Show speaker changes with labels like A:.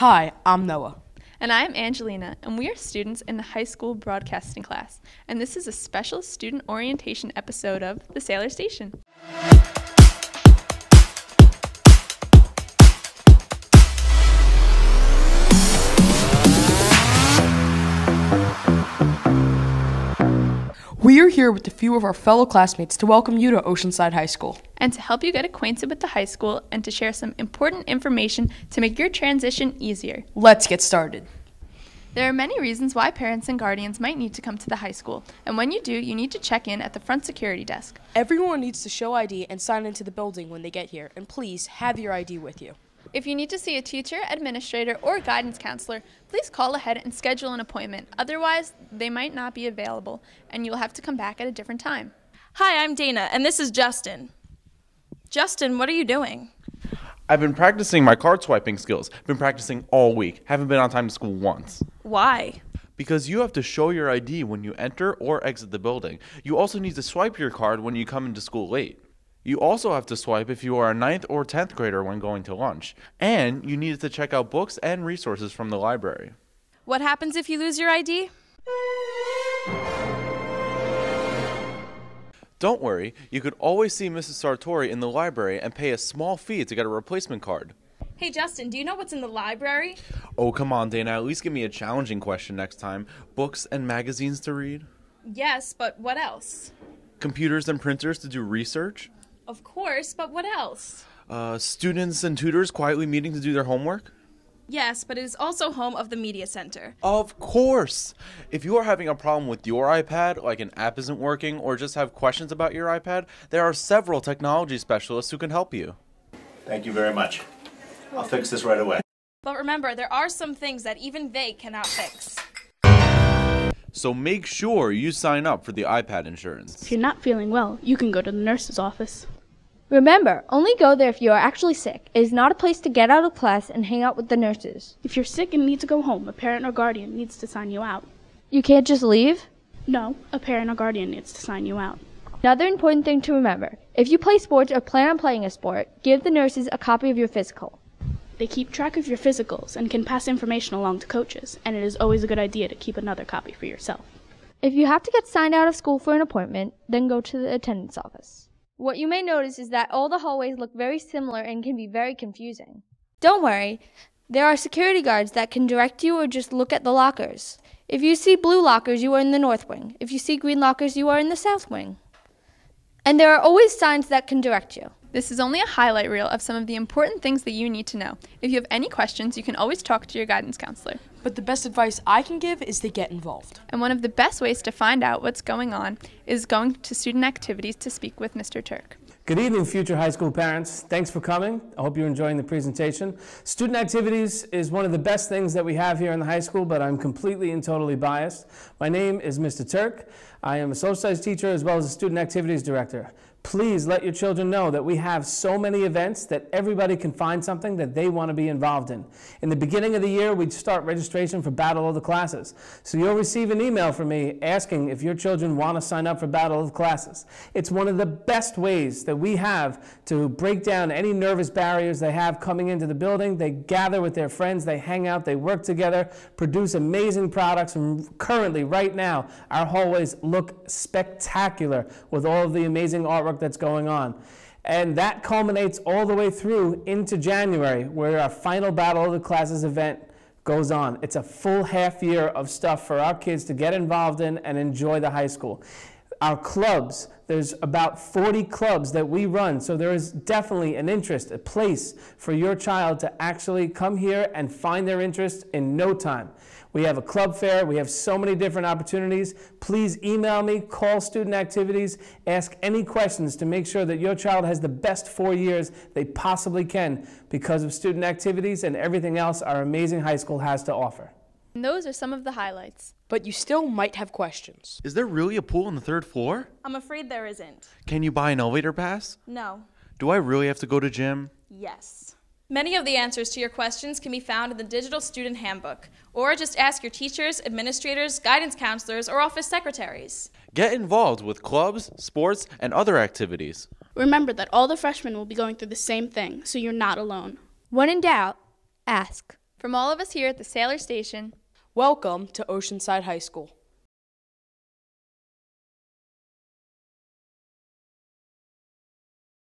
A: Hi, I'm Noah.
B: And I'm Angelina, and we are students in the high school broadcasting class. And this is a special student orientation episode of The Sailor Station.
A: We are here with a few of our fellow classmates to welcome you to Oceanside High School.
B: And to help you get acquainted with the high school and to share some important information to make your transition easier.
A: Let's get started.
B: There are many reasons why parents and guardians might need to come to the high school, and when you do, you need to check in at the front security desk.
A: Everyone needs to show ID and sign into the building when they get here, and please have your ID with you.
B: If you need to see a teacher, administrator, or guidance counselor, please call ahead and schedule an appointment. Otherwise, they might not be available, and you'll have to come back at a different time.
C: Hi, I'm Dana, and this is Justin. Justin, what are you doing?
D: I've been practicing my card swiping skills. Been practicing all week. Haven't been on time to school once.
C: Why?
D: Because you have to show your ID when you enter or exit the building. You also need to swipe your card when you come into school late. You also have to swipe if you are a 9th or 10th grader when going to lunch. And you need to check out books and resources from the library.
C: What happens if you lose your ID?
D: Don't worry, you could always see Mrs. Sartori in the library and pay a small fee to get a replacement card.
C: Hey, Justin, do you know what's in the library?
D: Oh, come on, Dana, at least give me a challenging question next time. Books and magazines to read?
C: Yes, but what else?
D: Computers and printers to do research?
C: Of course, but what else?
D: Uh, students and tutors quietly meeting to do their homework?
C: Yes, but it is also home of the Media Center.
D: Of course! If you are having a problem with your iPad, like an app isn't working, or just have questions about your iPad, there are several technology specialists who can help you.
E: Thank you very much. I'll fix this right away.
C: But remember, there are some things that even they cannot fix.
D: So make sure you sign up for the iPad insurance.
F: If you're not feeling well, you can go to the nurse's office.
G: Remember, only go there if you are actually sick. It is not a place to get out of class and hang out with the nurses.
F: If you're sick and need to go home, a parent or guardian needs to sign you out.
G: You can't just leave?
F: No, a parent or guardian needs to sign you out.
G: Another important thing to remember if you play sports or plan on playing a sport, give the nurses a copy of your physical.
F: They keep track of your physicals and can pass information along to coaches, and it is always a good idea to keep another copy for yourself.
G: If you have to get signed out of school for an appointment, then go to the attendance office. What you may notice is that all the hallways look very similar and can be very confusing. Don't worry, there are security guards that can direct you or just look at the lockers. If you see blue lockers, you are in the north wing. If you see green lockers, you are in the south wing. And there are always signs that can direct you.
B: This is only a highlight reel of some of the important things that you need to know. If you have any questions, you can always talk to your guidance counselor.
A: But the best advice I can give is to get involved.
B: And one of the best ways to find out what's going on is going to student activities to speak with Mr. Turk.
H: Good evening, future high school parents. Thanks for coming. I hope you're enjoying the presentation. Student activities is one of the best things that we have here in the high school, but I'm completely and totally biased. My name is Mr. Turk. I am a social studies teacher as well as a student activities director. Please let your children know that we have so many events that everybody can find something that they want to be involved in. In the beginning of the year, we'd start registration for Battle of the Classes. So you'll receive an email from me asking if your children want to sign up for Battle of the Classes. It's one of the best ways that we have to break down any nervous barriers they have coming into the building. They gather with their friends, they hang out, they work together, produce amazing products, and currently, right now, our hallways look spectacular with all of the amazing artwork that's going on. And that culminates all the way through into January, where our final Battle of the Classes event goes on. It's a full half year of stuff for our kids to get involved in and enjoy the high school. Our clubs, there's about 40 clubs that we run, so there is definitely an interest, a place for your child to actually come here and find their interest in no time. We have a club fair. We have so many different opportunities. Please email me, call student activities, ask any questions to make sure that your child has the best four years they possibly can because of student activities and everything else our amazing high school has to offer.
B: And those are some of the highlights.
A: But you still might have questions.
D: Is there really a pool on the third floor?
C: I'm afraid there isn't.
D: Can you buy an elevator pass?
C: No.
D: Do I really have to go to gym?
C: Yes. Many of the answers to your questions can be found in the Digital Student Handbook, or just ask your teachers, administrators, guidance counselors, or office secretaries.
D: Get involved with clubs, sports, and other activities.
F: Remember that all the freshmen will be going through the same thing, so you're not alone.
G: When in doubt, ask.
B: From all of us here at the Sailor Station,
A: Welcome to Oceanside High School.